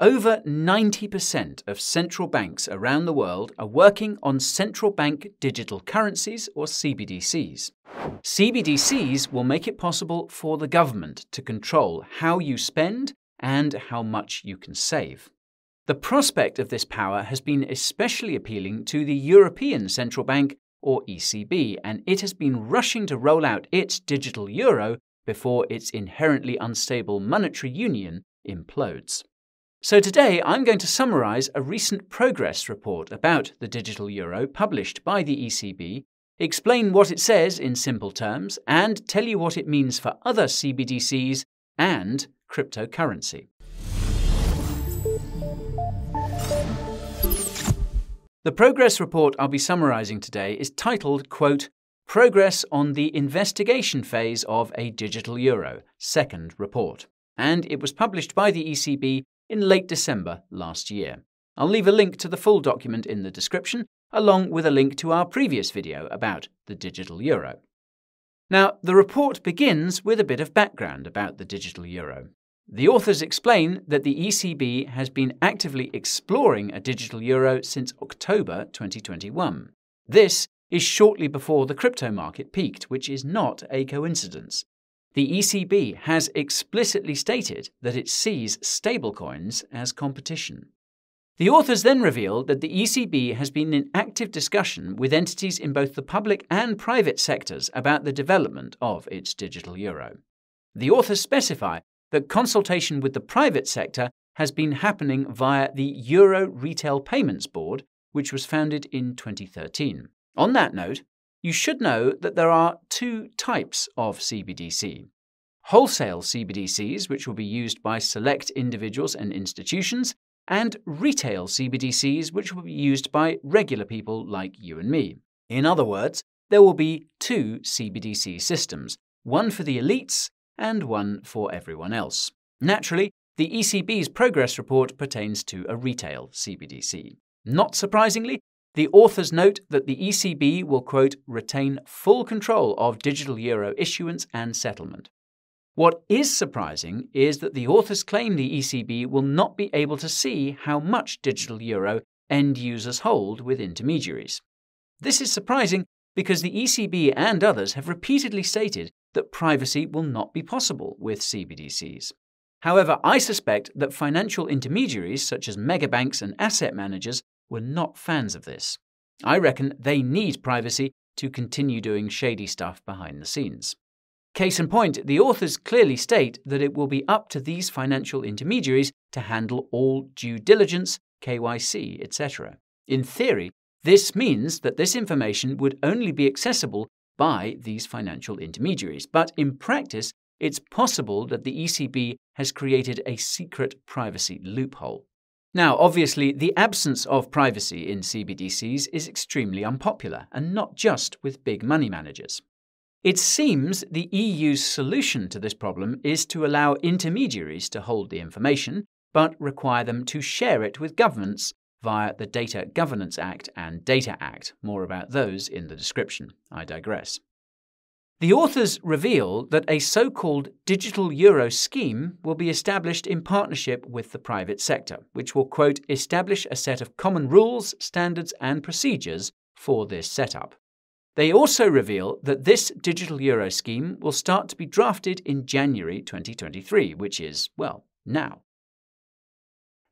Over 90% of central banks around the world are working on central bank digital currencies or CBDCs. CBDCs will make it possible for the government to control how you spend and how much you can save. The prospect of this power has been especially appealing to the European Central Bank, or ECB, and it has been rushing to roll out its digital euro before its inherently unstable monetary union implodes. So today I'm going to summarise a recent progress report about the digital euro published by the ECB, explain what it says in simple terms, and tell you what it means for other CBDCs and cryptocurrency. The progress report I'll be summarising today is titled, quote, Progress on the Investigation Phase of a Digital Euro, Second Report, and it was published by the ECB in late December last year. I'll leave a link to the full document in the description, along with a link to our previous video about the digital euro. Now, the report begins with a bit of background about the digital euro. The authors explain that the ECB has been actively exploring a digital euro since October 2021. This is shortly before the crypto market peaked, which is not a coincidence. The ECB has explicitly stated that it sees stablecoins as competition. The authors then reveal that the ECB has been in active discussion with entities in both the public and private sectors about the development of its digital euro. The authors specify that consultation with the private sector has been happening via the Euro Retail Payments Board, which was founded in 2013. On that note, you should know that there are two types of CBDC wholesale CBDCs, which will be used by select individuals and institutions, and retail CBDCs, which will be used by regular people like you and me. In other words, there will be two CBDC systems, one for the elites and one for everyone else. Naturally, the ECB's progress report pertains to a retail CBDC. Not surprisingly, the authors note that the ECB will, quote, retain full control of digital euro issuance and settlement. What is surprising is that the authors claim the ECB will not be able to see how much digital euro end users hold with intermediaries. This is surprising because the ECB and others have repeatedly stated that privacy will not be possible with CBDCs. However, I suspect that financial intermediaries such as megabanks and asset managers were not fans of this. I reckon they need privacy to continue doing shady stuff behind the scenes. Case in point, the authors clearly state that it will be up to these financial intermediaries to handle all due diligence, KYC, etc. In theory, this means that this information would only be accessible by these financial intermediaries, but in practice, it's possible that the ECB has created a secret privacy loophole. Now, obviously, the absence of privacy in CBDCs is extremely unpopular, and not just with big money managers. It seems the EU's solution to this problem is to allow intermediaries to hold the information, but require them to share it with governments via the Data Governance Act and Data Act. More about those in the description. I digress. The authors reveal that a so called digital euro scheme will be established in partnership with the private sector, which will, quote, establish a set of common rules, standards, and procedures for this setup. They also reveal that this digital euro scheme will start to be drafted in January 2023, which is, well, now.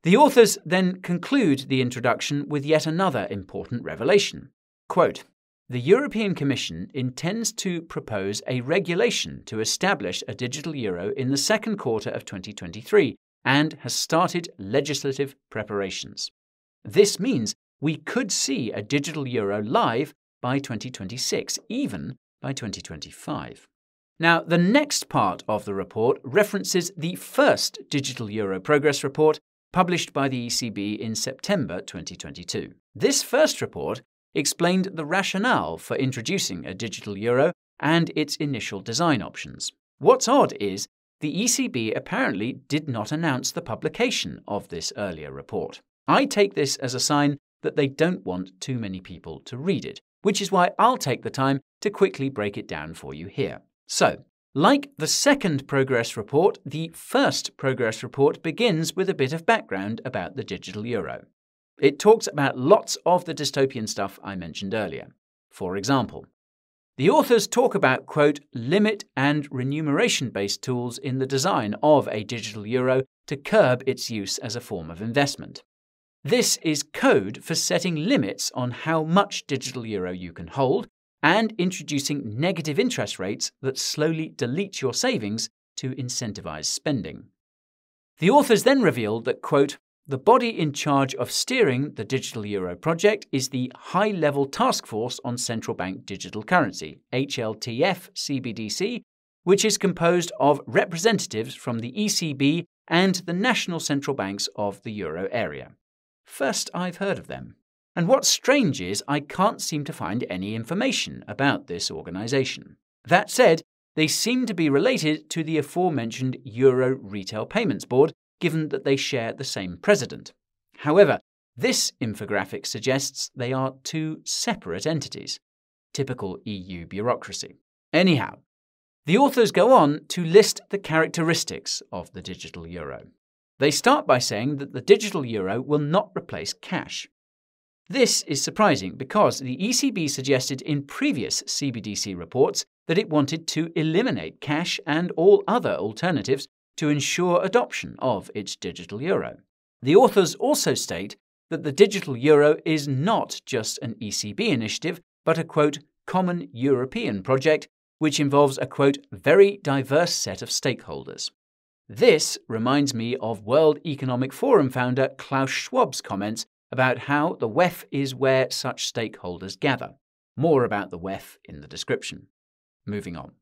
The authors then conclude the introduction with yet another important revelation. Quote, the European Commission intends to propose a regulation to establish a digital euro in the second quarter of 2023 and has started legislative preparations. This means we could see a digital euro live by 2026, even by 2025. Now, the next part of the report references the first Digital Euro Progress Report published by the ECB in September 2022. This first report explained the rationale for introducing a digital euro and its initial design options. What's odd is the ECB apparently did not announce the publication of this earlier report. I take this as a sign that they don't want too many people to read it, which is why I'll take the time to quickly break it down for you here. So, Like the second progress report, the first progress report begins with a bit of background about the digital euro. It talks about lots of the dystopian stuff I mentioned earlier. For example, the authors talk about, quote, limit and remuneration based tools in the design of a digital euro to curb its use as a form of investment. This is code for setting limits on how much digital euro you can hold and introducing negative interest rates that slowly delete your savings to incentivize spending. The authors then revealed that, quote, the body in charge of steering the digital euro project is the High Level Task Force on Central Bank Digital Currency, HLTF CBDC, which is composed of representatives from the ECB and the national central banks of the euro area. First, I've heard of them. And what's strange is I can't seem to find any information about this organisation. That said, they seem to be related to the aforementioned Euro Retail Payments Board, given that they share the same president. However, this infographic suggests they are two separate entities. Typical EU bureaucracy. Anyhow, the authors go on to list the characteristics of the digital euro. They start by saying that the digital euro will not replace cash. This is surprising because the ECB suggested in previous CBDC reports that it wanted to eliminate cash and all other alternatives to ensure adoption of its digital euro. The authors also state that the digital euro is not just an ECB initiative, but a quote, common European project which involves a quote, very diverse set of stakeholders. This reminds me of World Economic Forum founder Klaus Schwab's comments about how the WEF is where such stakeholders gather. More about the WEF in the description. Moving on.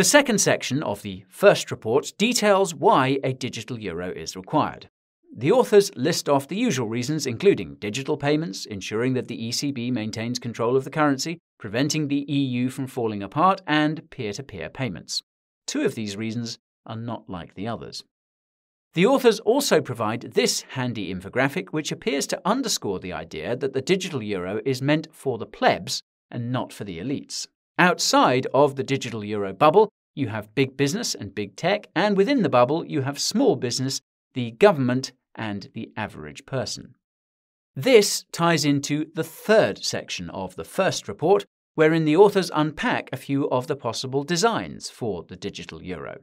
The second section of the first report details why a digital euro is required. The authors list off the usual reasons, including digital payments, ensuring that the ECB maintains control of the currency, preventing the EU from falling apart, and peer to peer payments. Two of these reasons are not like the others. The authors also provide this handy infographic, which appears to underscore the idea that the digital euro is meant for the plebs and not for the elites. Outside of the digital euro bubble, you have big business and big tech, and within the bubble, you have small business, the government, and the average person. This ties into the third section of the first report, wherein the authors unpack a few of the possible designs for the digital euro.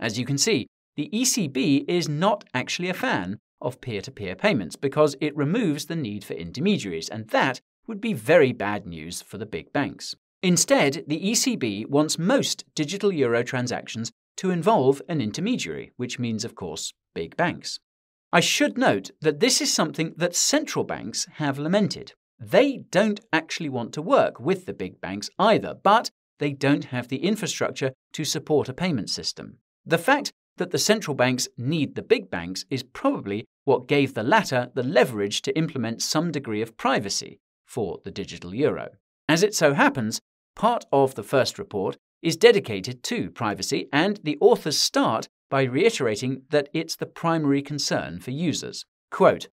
As you can see, the ECB is not actually a fan of peer to peer payments because it removes the need for intermediaries, and that would be very bad news for the big banks. Instead, the ECB wants most digital euro transactions to involve an intermediary, which means, of course, big banks. I should note that this is something that central banks have lamented. They don't actually want to work with the big banks either, but they don't have the infrastructure to support a payment system. The fact that the central banks need the big banks is probably what gave the latter the leverage to implement some degree of privacy for the digital euro. As it so happens, part of the first report is dedicated to privacy, and the authors start by reiterating that it's the primary concern for users. Quote,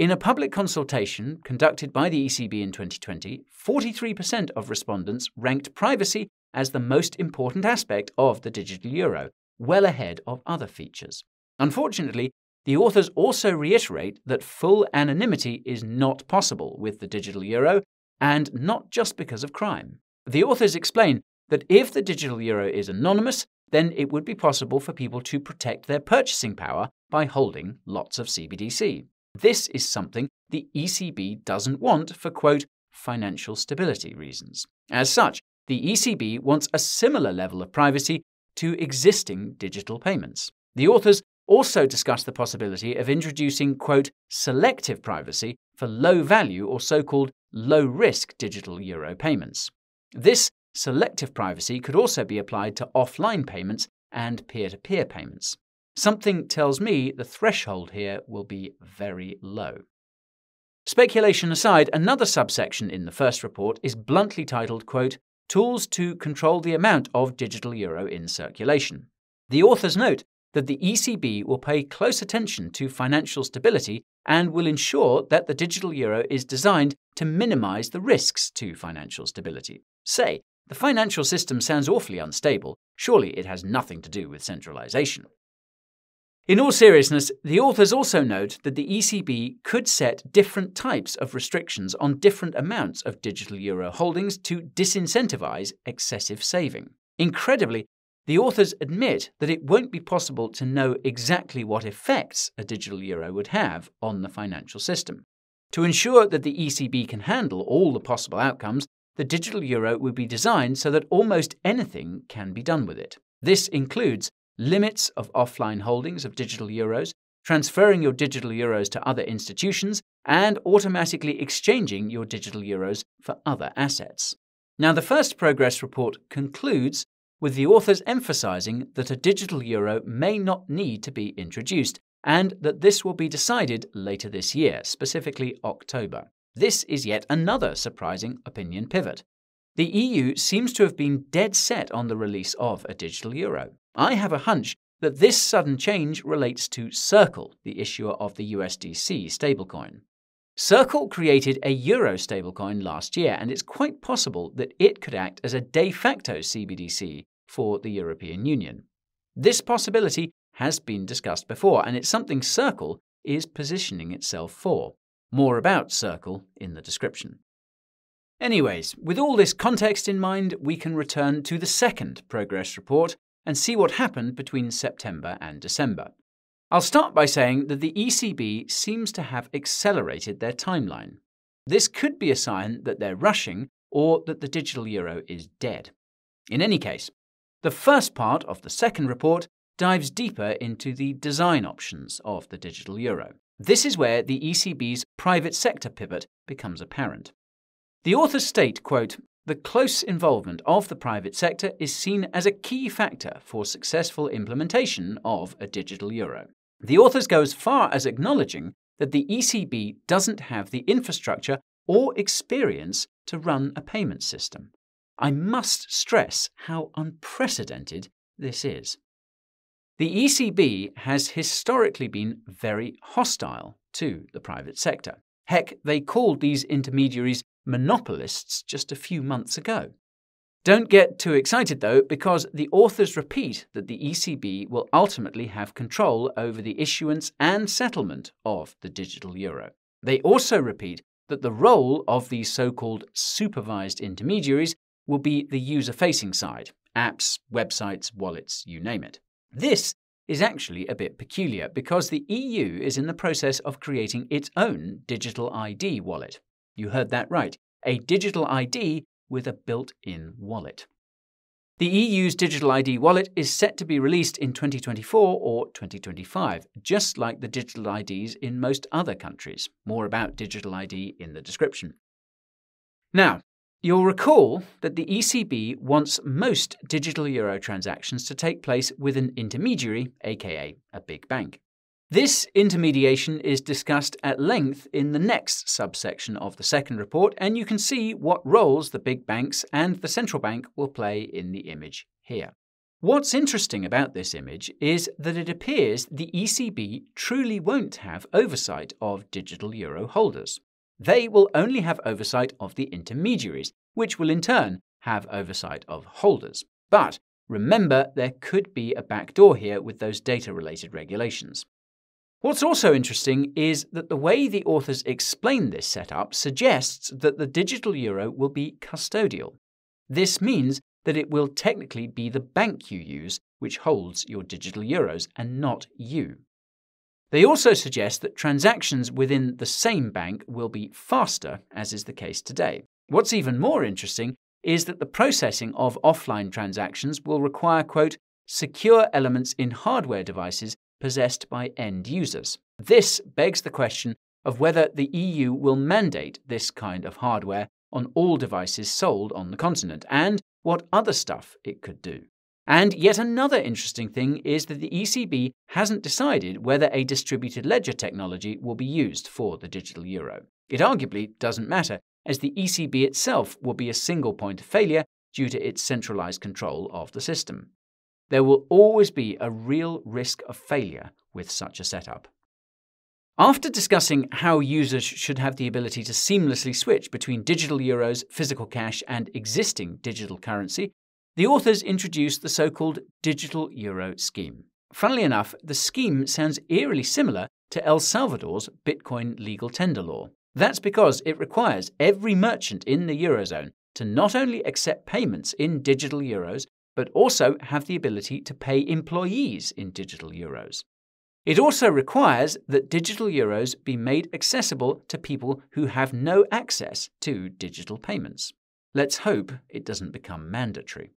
in a public consultation conducted by the ECB in 2020, 43% of respondents ranked privacy as the most important aspect of the digital euro, well ahead of other features. Unfortunately, the authors also reiterate that full anonymity is not possible with the digital euro, and not just because of crime. The authors explain that if the digital euro is anonymous, then it would be possible for people to protect their purchasing power by holding lots of CBDC. This is something the ECB doesn't want for, quote, financial stability reasons. As such, the ECB wants a similar level of privacy to existing digital payments. The authors also discuss the possibility of introducing, quote, selective privacy for low value or so called low risk digital euro payments. This selective privacy could also be applied to offline payments and peer to peer payments. Something tells me the threshold here will be very low. Speculation aside, another subsection in the first report is bluntly titled, quote, tools to control the amount of digital euro in circulation. The authors note that the ECB will pay close attention to financial stability and will ensure that the digital euro is designed to minimize the risks to financial stability. Say, The financial system sounds awfully unstable. Surely it has nothing to do with centralization. In all seriousness, the authors also note that the ECB could set different types of restrictions on different amounts of digital euro holdings to disincentivize excessive saving. Incredibly, the authors admit that it won't be possible to know exactly what effects a digital euro would have on the financial system. To ensure that the ECB can handle all the possible outcomes, the digital euro would be designed so that almost anything can be done with it. This includes limits of offline holdings of digital euros, transferring your digital euros to other institutions, and automatically exchanging your digital euros for other assets. Now, the first progress report concludes with the authors emphasizing that a digital euro may not need to be introduced, and that this will be decided later this year, specifically October. This is yet another surprising opinion pivot. The EU seems to have been dead set on the release of a digital euro. I have a hunch that this sudden change relates to Circle, the issuer of the USDC stablecoin. Circle created a euro stablecoin last year, and it's quite possible that it could act as a de facto CBDC for the European Union. This possibility has been discussed before, and it's something Circle is positioning itself for. More about Circle in the description. Anyways, with all this context in mind, we can return to the second progress report and see what happened between September and December. I'll start by saying that the ECB seems to have accelerated their timeline. This could be a sign that they're rushing or that the digital euro is dead. In any case, the first part of the second report dives deeper into the design options of the digital euro. This is where the ECB's private sector pivot becomes apparent. The authors state, quote, the close involvement of the private sector is seen as a key factor for successful implementation of a digital euro. The authors go as far as acknowledging that the ECB doesn't have the infrastructure or experience to run a payment system. I must stress how unprecedented this is. The ECB has historically been very hostile to the private sector. Heck, they called these intermediaries monopolists just a few months ago. Don't get too excited though, because the authors repeat that the ECB will ultimately have control over the issuance and settlement of the digital euro. They also repeat that the role of these so called supervised intermediaries will be the user facing side apps, websites, wallets, you name it. This is actually a bit peculiar because the EU is in the process of creating its own digital ID wallet. You heard that right, a digital ID with a built in wallet. The EU's digital ID wallet is set to be released in 2024 or 2025, just like the digital IDs in most other countries. More about digital ID in the description. Now, You'll recall that the ECB wants most digital euro transactions to take place with an intermediary, aka a big bank. This intermediation is discussed at length in the next subsection of the second report, and you can see what roles the big banks and the central bank will play in the image here. What's interesting about this image is that it appears the ECB truly won't have oversight of digital euro holders. They will only have oversight of the intermediaries, which will in turn have oversight of holders. But remember, there could be a backdoor here with those data related regulations. What's also interesting is that the way the authors explain this setup suggests that the digital euro will be custodial. This means that it will technically be the bank you use which holds your digital euros and not you. They also suggest that transactions within the same bank will be faster, as is the case today. What's even more interesting is that the processing of offline transactions will require, quote, secure elements in hardware devices possessed by end users. This begs the question of whether the EU will mandate this kind of hardware on all devices sold on the continent and what other stuff it could do. And yet another interesting thing is that the ECB hasn't decided whether a distributed ledger technology will be used for the digital euro. It arguably doesn't matter, as the ECB itself will be a single point of failure due to its centralized control of the system. There will always be a real risk of failure with such a setup. After discussing how users should have the ability to seamlessly switch between digital euros, physical cash, and existing digital currency, the authors introduced the so called digital euro scheme. Funnily enough, the scheme sounds eerily similar to El Salvador's Bitcoin legal tender law. That's because it requires every merchant in the Eurozone to not only accept payments in digital euros, but also have the ability to pay employees in digital euros. It also requires that digital euros be made accessible to people who have no access to digital payments. Let's hope it doesn't become mandatory.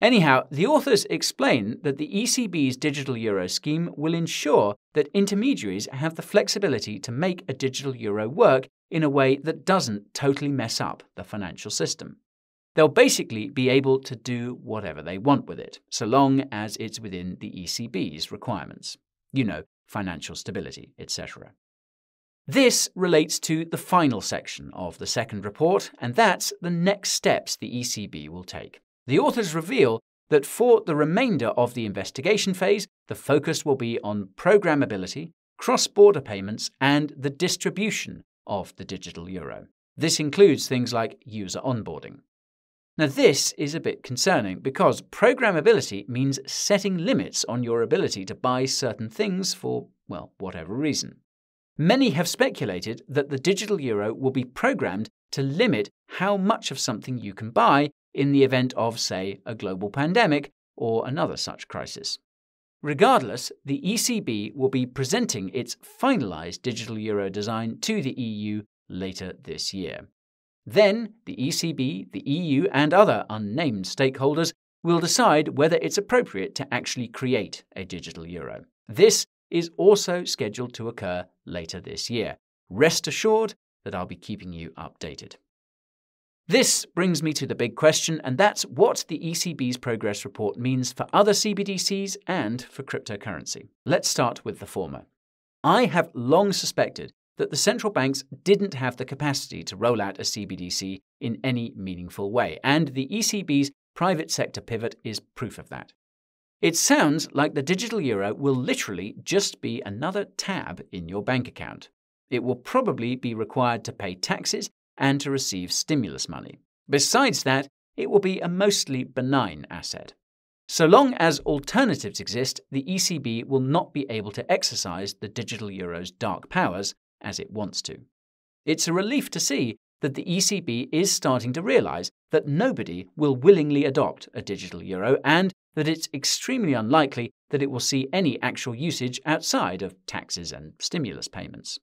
Anyhow, the authors explain that the ECB's digital euro scheme will ensure that intermediaries have the flexibility to make a digital euro work in a way that doesn't totally mess up the financial system. They'll basically be able to do whatever they want with it, so long as it's within the ECB's requirements you know, financial stability, etc. This relates to the final section of the second report, and that's the next steps the ECB will take. The authors reveal that for the remainder of the investigation phase, the focus will be on programmability, cross border payments, and the distribution of the digital euro. This includes things like user onboarding. Now, this is a bit concerning because programmability means setting limits on your ability to buy certain things for, well, whatever reason. Many have speculated that the digital euro will be programmed to limit how much of something you can buy in the event of, say, a global pandemic or another such crisis. Regardless, the ECB will be presenting its finalised digital euro design to the EU later this year. Then the ECB, the EU, and other unnamed stakeholders will decide whether it's appropriate to actually create a digital euro. This is also scheduled to occur later this year. Rest assured that I'll be keeping you updated. This brings me to the big question, and that's what the ECB's progress report means for other CBDCs and for cryptocurrency. Let's start with the former. I have long suspected that the central banks didn't have the capacity to roll out a CBDC in any meaningful way, and the ECB's private sector pivot is proof of that. It sounds like the digital euro will literally just be another tab in your bank account. It will probably be required to pay taxes and to receive stimulus money. Besides that, it will be a mostly benign asset. So long as alternatives exist, the ECB will not be able to exercise the digital euro's dark powers as it wants to. It's a relief to see that the ECB is starting to realise that nobody will willingly adopt a digital euro and that it's extremely unlikely that it will see any actual usage outside of taxes and stimulus payments.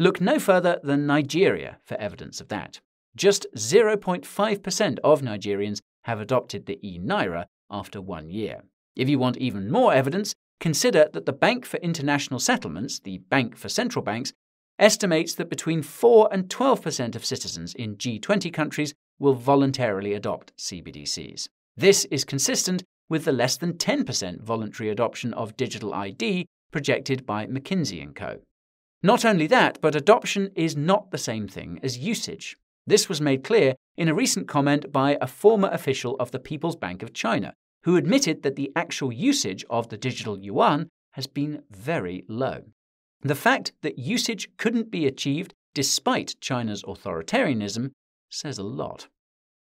Look no further than Nigeria for evidence of that. Just 0.5% of Nigerians have adopted the e Naira after one year. If you want even more evidence, consider that the Bank for International Settlements, the Bank for Central Banks, estimates that between 4 and 12% of citizens in G20 countries will voluntarily adopt CBDCs. This is consistent with the less than 10% voluntary adoption of digital ID projected by McKinsey & Co. Not only that, but adoption is not the same thing as usage. This was made clear in a recent comment by a former official of the People's Bank of China, who admitted that the actual usage of the digital yuan has been very low. The fact that usage couldn't be achieved despite China's authoritarianism says a lot.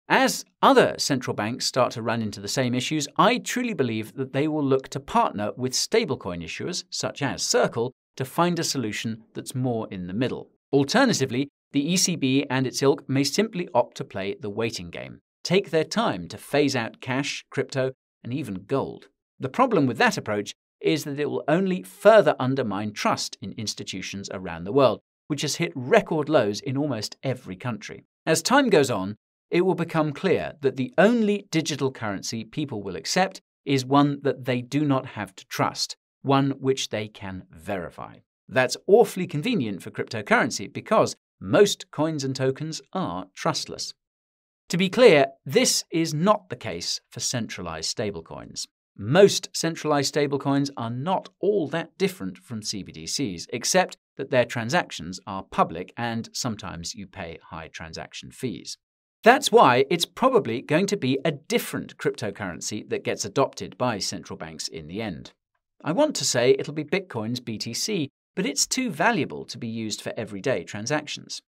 As other central banks start to run into the same issues, I truly believe that they will look to partner with stablecoin issuers, such as Circle, to find a solution that's more in the middle. Alternatively, the ECB and its ilk may simply opt to play the waiting game, take their time to phase out cash, crypto, and even gold. The problem with that approach is that it will only further undermine trust in institutions around the world, which has hit record lows in almost every country. As time goes on, it will become clear that the only digital currency people will accept is one that they do not have to trust, one which they can verify. That's awfully convenient for cryptocurrency because most coins and tokens are trustless. To be clear, this is not the case for centralized stablecoins. Most centralized stablecoins are not all that different from CBDCs, except that their transactions are public and sometimes you pay high transaction fees. That's why it's probably going to be a different cryptocurrency that gets adopted by central banks in the end. I want to say it'll be Bitcoin's BTC, but it's too valuable to be used for everyday transactions.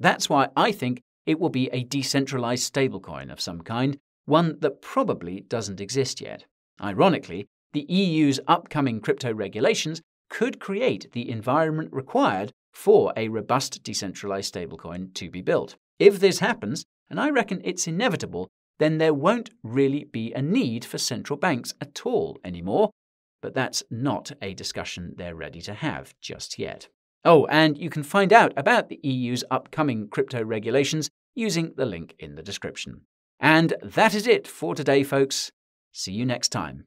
That's why I think it will be a decentralized stablecoin of some kind, one that probably doesn't exist yet. Ironically, the EU's upcoming crypto regulations could create the environment required for a robust decentralized stablecoin to be built. If this happens, and I reckon it's inevitable, then there won't really be a need for central banks at all anymore but that's not a discussion they're ready to have just yet. Oh, and you can find out about the EU's upcoming crypto regulations using the link in the description. And that is it for today, folks. See you next time.